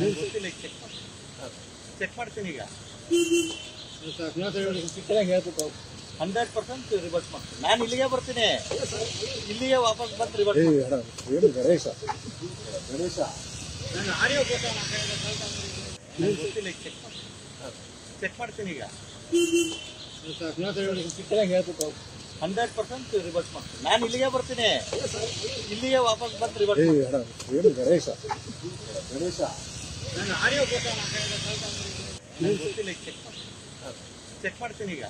ಗೊತ್ತಿಲ್ಲ ಈಗ ಚೆಕ್ ಮಾಡಿ ಚೆಕ್ ಮಾಡ್ತೀನಿ ಈಗ. ಹಂಡ್ರೆಡ್ ಪರ್ಸೆಂಟ್ ರಿವರ್ಸ್ ಮಾಡ್ತೀನಿ. ನಾನು ಇಲ್ಲಿಗೆ ಬರ್ತೀನಿ. ಇಲ್ಲಿಗೆ ವಾಪಸ್ ಬಂದು ರಿವರ್ಸ್ ಏನು ಗಣೇಶ? ಗಣೇಶ. ನಾನು ಆಡಿಯೋ ಫೋಟೋ ಗೊತ್ತಿಲ್ಲ ಈಗ ಚೆಕ್ ಮಾಡಿ ಚೆಕ್ ಮಾಡ್ತೀನಿ ಈಗ. ಹಂಡ್ರೆಡ್ ಪರ್ಸೆಂಟ್ ರಿವರ್ಸ್ ಮಾಡ್ತೀನಿ. ನಾನು ಇಲ್ಲಿಗೆ ಬರ್ತೀನಿ. ಇಲ್ಲಿಗೆ ವಾಪಸ್ ಬಂದು ರಿವರ್ಸ್ ಏನು ಗಣೇಶ? ಗಣೇಶ. ಚೆಕ್ ಮಾಡಿ ಚೆಕ್ ಮಾಡ್ತೀನಿ ಈಗ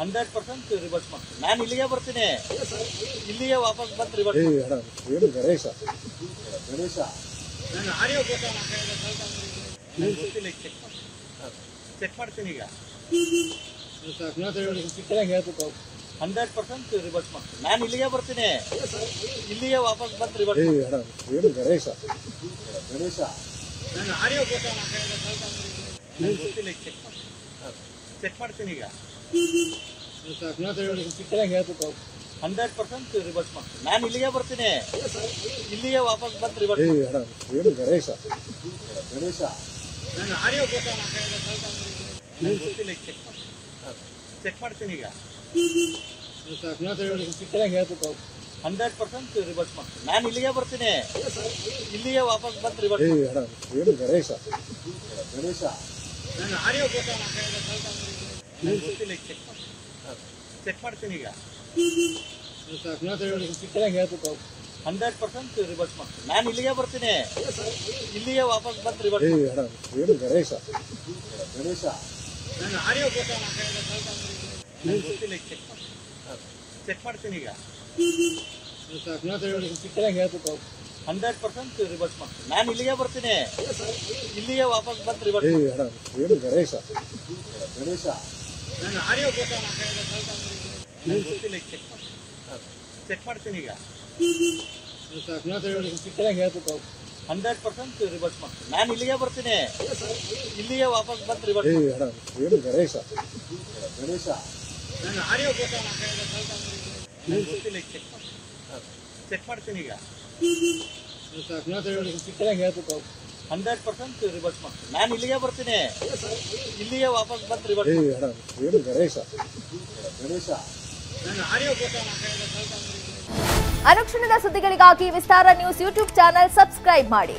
ಹಂಡ್ರೆಡ್ ಪರ್ಸೆಂಟ್ ರಿವರ್ಸ್ ಮಾಡ್ತೀನಿ ನಾನು ಇಲ್ಲಿಗೆ ಬರ್ತೀನಿ ಇಲ್ಲಿಗೆ ವಾಪಸ್ ಬಂದು ರಿವರ್ಸ್ ಗಣೇಶ ಗಣೇಶ ನಾನು ಆಡಿಯೋ ಚೆಕ್ ಮಾಡಿ ಚೆಕ್ ಮಾಡ್ತೀನಿ ಈಗ ಹಂಡ್ರೆಡ್ ಪರ್ಸೆಂಟ್ ರಿವರ್ಸ್ ಮಾಡ್ತೀನಿ. ನಾನು ಇಲ್ಲಿಗೆ ಬರ್ತೀನಿ. ಇಲ್ಲಿಗೆ ವಾಪಸ್ ಬಂದು ರಿವರ್ಸ್ ಏನು ಗಣೇಶ? ಗಣೇಶ. ಆಡಿಯೋ ಚೆಕ್ ಮಾಡಿ ಚೆಕ್ ಮಾಡ್ತೀನಿ. ಈಗ. ಹಂಡ್ರೆಡ್ ಪರ್ಸೆಂಟ್ ರಿವರ್ಸ್ ಮಾಡ್ತೀನಿ. ನಾನು ಇಲ್ಲಿಗೆ ಬರ್ತೀನಿ. ಇಲ್ಲಿಗೆ ವಾಪಸ್ ಬಂದು ರಿವರ್ಸ್ ಏನು ಗಣೇಶ? ಗಣೇಶ. ಆಡಿಯೋ ಚೆಕ್ ಮಾಡ್ತೀನಿ ಈಗ. ಹಂಡ್ರೆಡ್ ಪರ್ಸೆಂಟ್ ರಿವರ್ಸ್ ಮಾಡ್ತೀನಿ. ನಾನು ಇಲ್ಲಿಗೆ ಬರ್ತೀನಿ. ಇಲ್ಲಿಗೆ ವಾಪಸ್ ಬಂದು ರಿವರ್ಸ್ ಏನು ಗಣೇಶ? ಗಣೇಶ? ನಾನು ಆಡಿಯೋ ಫೋಟೋ ಗೊತ್ತಿಲ್ಲ ಈಗ ಚೆಕ್ ಮಾಡ್ತೀನಿ. ಚೆಕ್ ಮಾಡ್ತೀನಿ ಈಗ. ಹಂಡ್ರೆಡ್ ಪರ್ಸೆಂಟ್ ರಿವರ್ಸ್ ಮಾಡ್ತೀನಿ. ನಾನು ಇಲ್ಲಿಗೆ ಬರ್ತೀನಿ. ಇಲ್ಲಿಗೆ ವಾಪಸ್ ಬಂದು ರಿವರ್ಸ್ ಏನು ಗಣೇಶ? ಗಣೇಶ? ನಾನು ಆಡಿಯೋ ಫೋಟೋ ಚೆಕ್ ಮಾಡಿ ಚೆಕ್ ಮಾಡ್ತೀನಿ. ಈಗ. ಹಂಡ್ರೆಡ್ ಪರ್ಸೆಂಟ್ ರಿವರ್ಸ್ ಮಾಡ್ತೀನಿ. ನಾನು ಇಲ್ಲಿಗೆ ಬರ್ತೀನಿ. ಇಲ್ಲಿಗೆ ವಾಪಸ್ ಬಂದು ರಿವರ್ಸ್ ಏನು ಗಣೇಶ? ಗಣೇಶ. ನಾನು ಆಡಿಯೋ ಚೆಕ್ ಚೆಕ್ ಮಾಡ್ತೀನಿ. ಈಗ. ಹಂಡ್ರೆಡ್ ಪರ್ಸೆಂಟ್ ರಿವರ್ಸ್ ಮಾಡ್ತೀನಿ. ನಾನು ಇಲ್ಲಿಗೆ ಬರ್ತೀನಿ. ಇಲ್ಲಿಗೆ ವಾಪಸ್ ಬಂದು ರಿವರ್ಸ್ ಏನು ಗಣೇಶ? ಗಣೇಶ. ನಾನು ಆಡಿಯೋ ಫೋಟೋ ಚೆಕ್ ಮಾಡಿ ಚೆಕ್ ಮಾಡ್ತೀನಿ. ಈಗ. ಹಂಡ್ರೆಡ್ ಪರ್ಸೆಂಟ್ ರಿವರ್ಸ್ ಮಾಡ್ತೀನಿ. ನಾನು ಇಲ್ಲಿಗೆ ಬರ್ತೀನಿ. ಇಲ್ಲಿಗೆ ವಾಪಸ್ ಬಂದು ರಿವರ್ಸ್ ಏನು ಗಣೇಶ. ಗಣೇಶ. ಅನುಕ್ಷಣದ ಸುದ್ದಿಗಳಿಗಾಗಿ Vistara news YouTube channel subscribe ಮಾಡಿ.